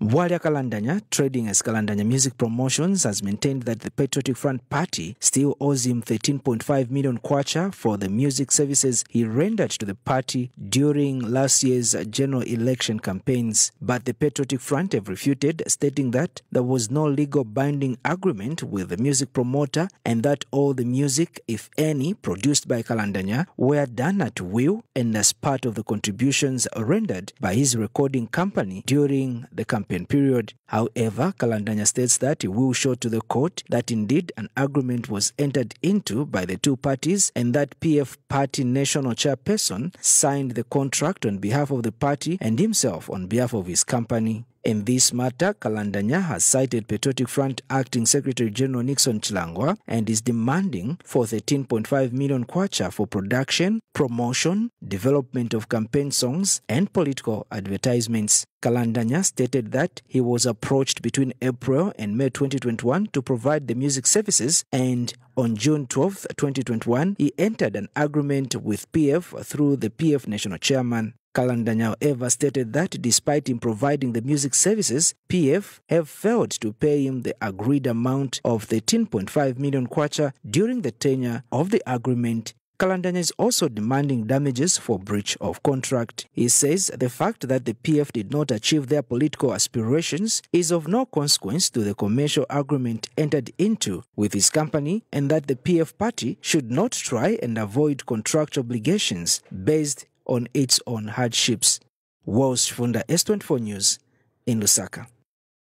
Bwalya Kalandanya, trading as Kalandanya Music Promotions, has maintained that the Patriotic Front Party still owes him 13.5 million kwacha for the music services he rendered to the party during last year's general election campaigns. But the Patriotic Front have refuted, stating that there was no legal binding agreement with the music promoter and that all the music, if any, produced by Kalandanya were done at will and as part of the contributions rendered by his recording company during the campaign period. However, Kalandanya states that he will show to the court that indeed an agreement was entered into by the two parties and that PF Party National Chairperson signed the contract on behalf of the party and himself on behalf of his company. In this matter, Kalandanya has cited Patriotic Front Acting Secretary General Nixon Chilangwa and is demanding for 13.5 million kwacha for production, promotion, development of campaign songs, and political advertisements. Kalandanya stated that he was approached between April and May 2021 to provide the music services and on June 12, 2021, he entered an agreement with PF through the PF national chairman. Kalandanya, however, stated that despite him providing the music services, PF have failed to pay him the agreed amount of 13.5 million kwacha during the tenure of the agreement. Kalandanya is also demanding damages for breach of contract. He says the fact that the PF did not achieve their political aspirations is of no consequence to the commercial agreement entered into with his company and that the PF party should not try and avoid contract obligations based on its own hardships. Walsh Funda, S24 News in Lusaka.